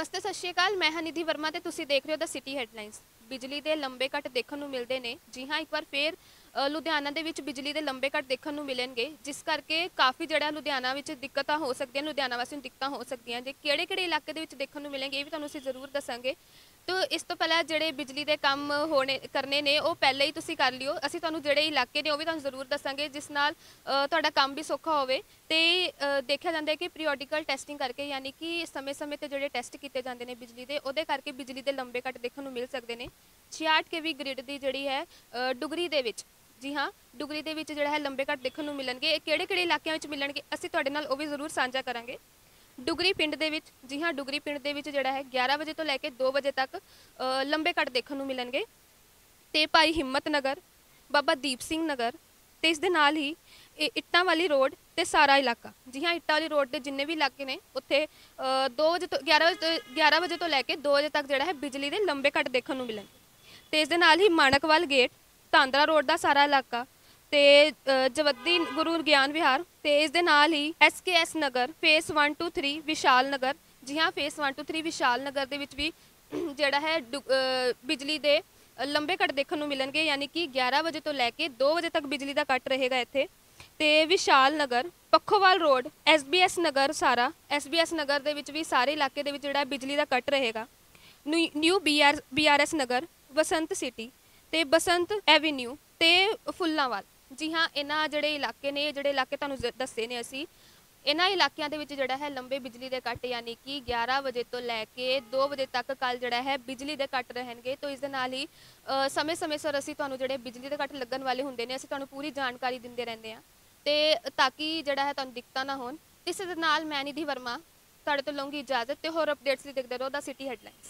ਨਮਸਤੇ, ਸਤਿ ਸ਼੍ਰੀ ਅਕਾਲ। ਮੈਂ ਹਾਂ ਨਿਧੀ ਵਰਮਾ ਤੇ ਤੁਸੀਂ ਦੇਖ ਰਹੇ ਹੋ ਦਾ ਸਿਟੀ ਹੈਡਲਾਈਨਸ ਬਿਜਲੀ ਦੇ ਲੰਬੇ ਕੱਟ ਦੇਖਣ ਨੂੰ ਮਿਲਦੇ ਨੇ। ਜੀ ਹਾਂ, ਇੱਕ ਵਾਰ ਫੇਰ ਲੁਧਿਆਣਾ ਦੇ ਵਿੱਚ ਬਿਜਲੀ ਦੇ ਲੰਬੇ ਕੱਟ ਦੇਖਣ ਨੂੰ ਮਿਲਣਗੇ ਜਿਸ ਕਰਕੇ ਕਾਫੀ ਜਿਹੜਾ ਲੁਧਿਆਣਾ ਵਿੱਚ ਦਿੱਕਤਾਂ ਹੋ ਸਕਦੀਆਂ ਲੁਧਿਆਣਾ ਵਾਸੀਆਂ ਨੂੰ ਦਿੱਕਤਾਂ ਹੋ ਸਕਦੀਆਂ। ਜੇ ਕਿਹੜੇ ਕਿਹੜੇ ਇਲਾਕੇ ਦੇ ਵਿੱਚ ਦੇਖਣ ਨੂੰ ਮਿਲਣਗੇ ਇਹ ਵੀ ਤੁਹਾਨੂੰ ਅਸੀਂ ਜ਼ਰੂਰ ਦੱਸਾਂਗੇ। ਤੋ ਇਸ ਤੋਂ ਪਹਿਲਾਂ ਜਿਹੜੇ ਬਿਜਲੀ ਦੇ ਕੰਮ ਹੋਣੇ ਕਰਨੇ ਨੇ ਉਹ ਪਹਿਲੇ ਹੀ ਤੁਸੀਂ ਕਰ ਲਿਓ। ਅਸੀਂ ਤੁਹਾਨੂੰ ਜਿਹੜੇ ਇਲਾਕੇ ਨੇ ਉਹ ਵੀ ਤੁਹਾਨੂੰ ਜ਼ਰੂਰ ਦੱਸਾਂਗੇ ਜਿਸ ਨਾਲ ਤੁਹਾਡਾ ਕੰਮ ਵੀ ਸੌਖਾ ਹੋਵੇ। ਤੇ ਦੇਖਿਆ ਜਾਂਦਾ ਹੈ ਕਿ ਪੀਰੀਓਡੀਕਲ ਟੈਸਟਿੰਗ ਕਰਕੇ ਯਾਨੀ ਕਿ ਸਮੇਂ-ਸਮੇਂ ਤੇ ਜਿਹੜੇ ਟੈਸਟ ਕੀਤੇ ਜਾਂਦੇ ਨੇ ਬਿਜਲੀ ਦੇ ਉਹਦੇ ਕਰਕੇ ਬਿਜਲੀ ਦੇ ਲੰਬੇ ਕੱਟ ਦੇਖਣ ਨੂੰ ਮਿਲ ਸਕਦੇ ਨੇ। 66 ਕੇਵੀ ਗ੍ਰਿਡ ਦੀ ਜਿਹੜੀ ਹੈ ਅ, ਡੁਗਰੀ ਦੇ ਵਿੱਚ ਜੀ ਹਾਂ, ਡੁਗਰੀ ਦੇ ਵਿੱਚ ਜਿਹੜਾ ਹੈ ਲੰਬੇ ਕੱਟ ਦੇਖਣ ਨੂੰ ਮਿਲਣਗੇ। ਇਹ ਕਿਹੜੇ-ਕਿਹੜੇ ਇਲਾਕਿਆਂ ਵਿੱਚ ਮਿਲਣਗੇ? ਅਸੀਂ ਤੁਹਾਡੇ ਨਾਲ ਉਹ ਵੀ ਜ਼ਰੂਰ ਸਾਂਝਾ ਕਰਾਂਗੇ। ਡੁਗਰੀ ਪਿੰਡ ਦੇ ਵਿੱਚ, ਜੀ ਹਾਂ, ਡੁਗਰੀ ਪਿੰਡ ਦੇ ਵਿੱਚ ਜਿਹੜਾ ਹੈ 11 ਵਜੇ ਤੋਂ ਲੈ ਕੇ 2 ਵਜੇ ਤੱਕ ਲੰਬੇ ਕੱਟ ਦੇਖਣ ਨੂੰ ਮਿਲਣਗੇ। ਤੇ ਭਾਈ ਹਿੰਮਤ ਨਗਰ, ਬਾਬਾ ਦੀਪ ਸਿੰਘ ਨਗਰ ਤੇ ਇਸ ਦੇ ਨਾਲ ਹੀ ਇਹ ਇੱਟਾਂ ਵਾਲੀ ਰੋਡ ਤੇ ਸਾਰਾ ਇਲਾਕਾ। ਜੀ ਹਾਂ, ਇੱਟਾਂ ਵਾਲੀ ਰੋਡ ਦੇ ਜਿੰਨੇ ਵੀ ਇਲਾਕੇ ਨੇ, ਉੱਥੇ 2 ਵਜੇ ਤੋਂ 11 ਵਜੇ ਤੋਂ 11 ਵਜੇ ਤੋਂ ਲੈ ਕੇ 2 ਵਜੇ ਤੱਕ ਜਿਹੜਾ ਹੈ ਬਿਜਲੀ ਦੇ ਲੰਬੇ ਕੱਟ ਦੇਖਣ ਨੂੰ ਮਿਲਣਗੇ। ਤੇ ਇਸ ਦੇ ਨਾਲ ਹੀ ਮਾਣਕਵਾਲ ਗੇਟ ਤਾਂਦਰਾ ਰੋਡ ਦਾ ਸਾਰਾ ਇਲਾਕਾ ਤੇ ਜਵੱਦੀ ਗੁਰੂ ਗਿਆਨ ਵਿਹਾਰ ਤੇ ਇਸ ਦੇ ਨਾਲ ਹੀ ਐਸਕੇਐਸ ਨਗਰ, ਫੇਸ 1 2 3 ਵਿਸ਼ਾਲ ਨਗਰ ਜੀ ਹਾਂ ਫੇਸ 1 2 3 ਵਿਸ਼ਾਲ ਨਗਰ ਦੇ ਵਿੱਚ ਵੀ ਜਿਹੜਾ ਹੈ ਡੁ- ਬਿਜਲੀ ਦੇ ਲੰਬੇ ਕੱਟ ਦੇਖਣ ਨੂੰ ਮਿਲਣਗੇ, ਯਾਨੀ ਕਿ 11 ਵਜੇ ਤੋਂ ਲੈ ਕੇ 2 ਵਜੇ ਤੱਕ ਬਿਜਲੀ ਦਾ ਕੱਟ ਰਹੇਗਾ ਇੱਥੇ। ਤੇ ਵਿਸ਼ਾਲ ਨਗਰ, ਪੱਖੋਵਾਲ ਰੋਡ ਐਸਬੀਐਸ ਨਗਰ ਸਾਰਾ ਐਸਬੀਐਸ ਨਗਰ ਦੇ ਵਿੱਚ ਵੀ ਸਾਰੇ ਇਲਾਕੇ ਦੇ ਵਿੱਚ ਜਿਹੜਾ ਬਿਜਲੀ ਦਾ ਕੱਟ ਰਹੇਗਾ। New- new BR BRS Nagar, Vasant city. ਤੇ ਬਸੰਤ ਐਵੀਨਿਊ ਤੇ ਫੁੱਲਾਂਵਾਲ ਜੀ ਹਾਂ, ਇਹਨਾਂ ਜਿਹੜੇ ਇਲਾਕੇ ਨੇ ਜਿਹੜੇ ਇਲਾਕੇ ਤੁਹਾਨੂੰ ਦੱਸੇ ਨੇ ਅਸੀਂ, ਇਹਨਾਂ ਇਲਾਕਿਆਂ ਦੇ ਵਿੱਚ ਜਿਹੜਾ ਹੈ ਲੰਬੇ ਬਿਜਲੀ ਦੇ ਕੱਟ ਯਾਨੀ ਕਿ 11 ਵਜੇ ਤੋਂ ਲੈ ਕੇ 2 ਵਜੇ ਤੱਕ ਕੱਲ ਜਿਹੜਾ ਹੈ ਬਿਜਲੀ ਦੇ ਕੱਟ ਰਹਿਣਗੇ। ਤੋਂ ਇਸ ਦੇ ਨਾਲ ਹੀ ਸਮੇਂ-ਸਮੇਂ ਸਿਰ ਅਸੀਂ ਤੁਹਾਨੂੰ ਜਿਹੜੇ ਬਿਜਲੀ ਦੇ ਕੱਟ ਲੱਗਣ ਵਾਲੇ ਹੁੰਦੇ ਨੇ, ਅਸੀਂ ਤੁਹਾਨੂੰ ਪੂਰੀ ਜਾਣਕਾਰੀ ਦਿੰਦੇ ਰਹਿੰਦੇ ਹਾਂ। ਤੇ ਤਾਂ ਕਿ ਜਿਹੜਾ ਹੈ ਤੁਹਾਨੂੰ ਦਿੱਕਤਾਂ ਨਾ ਹੋਣ। ਇਸ ਦੇ ਨਾਲ ਮੈਂ ਨਿਧੀ ਵਰਮਾ, ਤੁਹਾਡੇ ਤੋਂ ਲਵਾਂਗੀ ਇਜਾਜ਼ਤ ਤੇ ਹੋਰ ਅਪਡੇਟਸ ਲਈ ਦੇਖਦੇ ਰਹੋ, ਦਾ ਸਿਟੀ ਹੈਡਲਾਈਨਸ